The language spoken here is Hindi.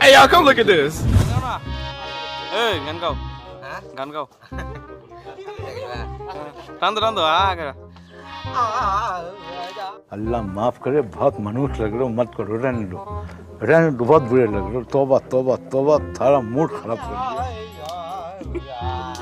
hey, y'all, come look at this. Ngan kau. Ngan kau. Randu randu ah kira. अल्लाह माफ़ करे बहुत मनुष्य लग रहे हो मत करो रहने दो रहने दो बहुत बुरे लग रहे हो तोबा तोबा तोबा थारा मूड खराब कर दिया